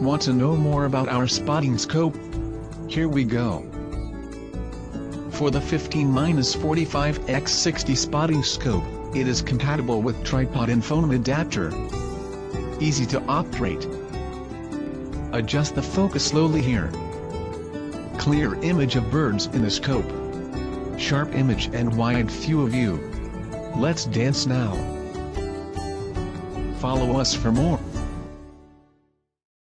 Want to know more about our spotting scope? Here we go. For the 15-45x60 spotting scope, it is compatible with tripod and phone adapter. Easy to operate. Adjust the focus slowly here. Clear image of birds in the scope. Sharp image and wide view of you. Let's dance now. Follow us for more.